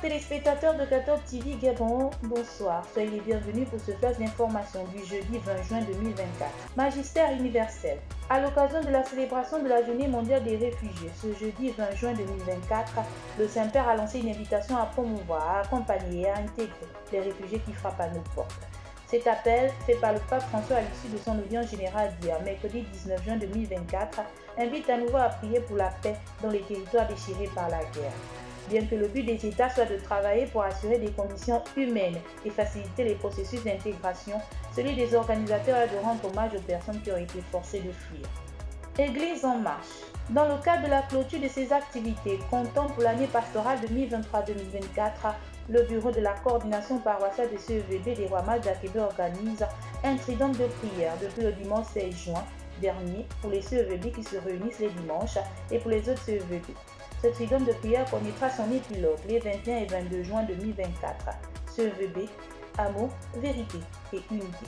téléspectateurs de 14 TV Gabon, bonsoir. Soyez les bienvenus pour ce flash d'information du jeudi 20 juin 2024. Magistère universel. À l'occasion de la célébration de la Journée mondiale des réfugiés, ce jeudi 20 juin 2024, le Saint-Père a lancé une invitation à promouvoir, à accompagner et à intégrer les réfugiés qui frappent à nos portes. Cet appel, fait par le pape François à l'issue de son audience générale d'hier, mercredi 19 juin 2024, invite à nouveau à prier pour la paix dans les territoires déchirés par la guerre. Bien que le but des États soit de travailler pour assurer des conditions humaines et faciliter les processus d'intégration, celui des organisateurs est de rendre hommage aux personnes qui ont été forcées de fuir. Église en marche. Dans le cadre de la clôture de ces activités, comptant pour l'année pastorale 2023-2024, le bureau de la coordination paroissiale de CEVB des Rois Mages organise un trident de prière depuis le dimanche 16 juin dernier pour les CEVB qui se réunissent les dimanches et pour les autres CEVB. Ce trident de prière connaîtra son épilogue les 21 et 22 juin 2024. CEVB, amour, vérité et unité.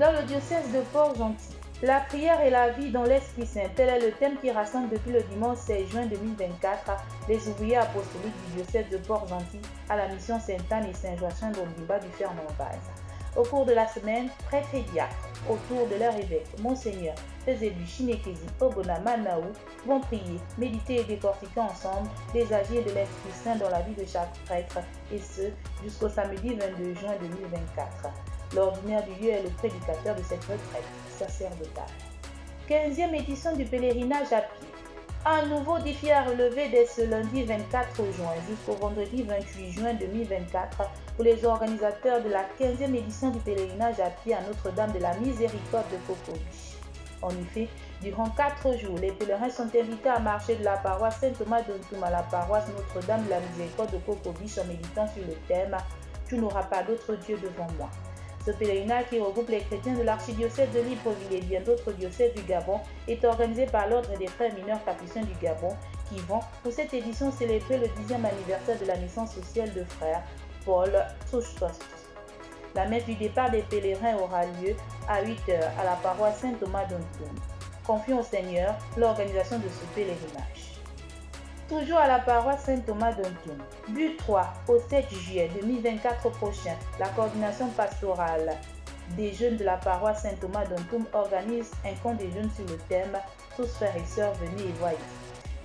Dans le diocèse de Port-Gentil, la prière et la vie dans l'Esprit Saint, tel est le thème qui rassemble depuis le dimanche 16 juin 2024 les ouvriers apostoliques du diocèse de Port-Gentil à la mission Sainte-Anne et Saint-Joachim d'Ombiba du Fernand-Vaz. Au cours de la semaine, prêtres et diacres, autour de leur évêque, Monseigneur du Chinekezi Obona Manaou, vont prier, méditer et décortiquer ensemble les agirs de l'Esprit Saint dans la vie de chaque prêtre, et ce, jusqu'au samedi 22 juin 2024. L'ordinaire du lieu est le prédicateur de cette retraite sacerdotale. 15e édition du pèlerinage à pied. Un nouveau défi à relever dès ce lundi 24 juin jusqu'au vendredi 28 juin 2024 pour les organisateurs de la 15e édition du pèlerinage à pied à Notre-Dame de la Miséricorde de Cocobi. En effet, durant quatre jours, les pèlerins sont invités à marcher de la paroisse Saint-Thomas d'Ontoum à la paroisse Notre-Dame de la Miséricorde de Cocobi en méditant sur le thème Tu n'auras pas d'autre Dieu devant moi. Ce pèlerinage qui regroupe les chrétiens de l'archidiocèse de Libreville et bien d'autres diocèses du Gabon est organisé par l'Ordre des frères mineurs capucins du Gabon qui vont, pour cette édition, célébrer le dixième anniversaire de la naissance sociale de frère Paul Touchtost. La messe du départ des pèlerins aura lieu à 8h à la paroisse Saint-Thomas d'Ontoum. Confions au Seigneur l'organisation de ce pèlerinage. Toujours à la paroisse Saint-Thomas d'Ontoum. Du 3 au 7 juillet 2024 prochain, la coordination pastorale des jeunes de la paroisse Saint-Thomas d'Ontoum organise un compte des jeunes sur le thème Tous frères et sœurs, venez et voyez.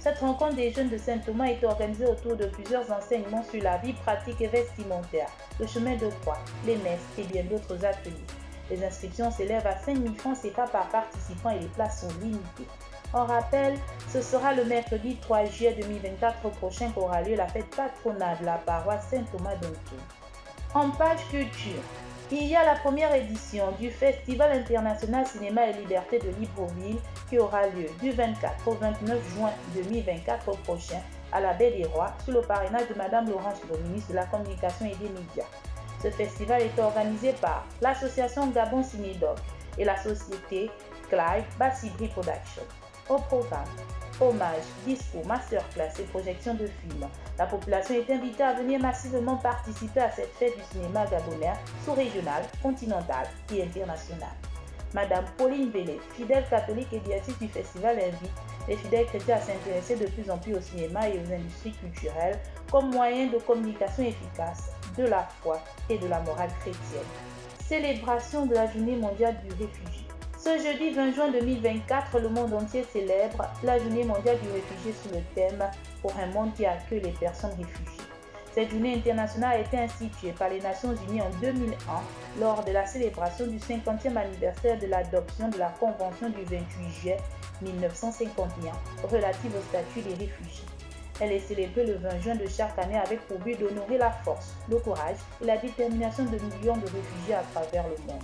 Cette rencontre des jeunes de Saint-Thomas est organisée autour de plusieurs enseignements sur la vie pratique et vestimentaire, le chemin de croix, les messes et bien d'autres ateliers. Les inscriptions s'élèvent à 5 000 francs CFA par participant et les places sont limitées. En rappel, ce sera le mercredi 3 juillet 2024 prochain qu'aura lieu la fête patronale de la paroisse Saint-Thomas d'Ontour. En page culture, il y a la première édition du Festival international Cinéma et Liberté de Libreville qui aura lieu du 24 au 29 juin 2024 prochain à la Baie des Rois sous le parrainage de Madame Laurence, le ministre de la Communication et des Médias. Ce festival est organisé par l'association Gabon Cinédoc et la société Clive Bassibri Production. Au programme, hommage, discours, masterclass et projections de films. La population est invitée à venir massivement participer à cette fête du cinéma gabonais sous-régional, continental et international. Madame Pauline Bellet, fidèle catholique et directrice du festival, invite les fidèles chrétiens à s'intéresser de plus en plus au cinéma et aux industries culturelles comme moyen de communication efficace de la foi et de la morale chrétienne. Célébration de la journée mondiale du réfugié. Ce jeudi 20 juin 2024, le monde entier célèbre la journée mondiale du réfugié sous le thème Pour un monde qui accueille les personnes réfugiées. Cette journée internationale a été instituée par les Nations Unies en 2001 lors de la célébration du 50e anniversaire de l'adoption de la Convention du 28 juillet 1951 relative au statut des réfugiés. Elle est célébrée le 20 juin de chaque année avec pour but d'honorer la force, le courage et la détermination de millions de réfugiés à travers le monde.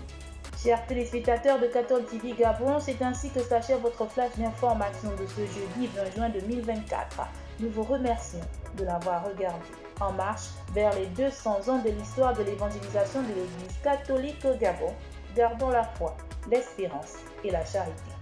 Chers téléspectateurs de 14 TV Gabon, c'est ainsi que s'achève votre flash d'information de ce jeudi 20 juin 2024. Nous vous remercions de l'avoir regardé. En marche vers les 200 ans de l'histoire de l'évangélisation de l'Église catholique au Gabon, gardons la foi, l'espérance et la charité.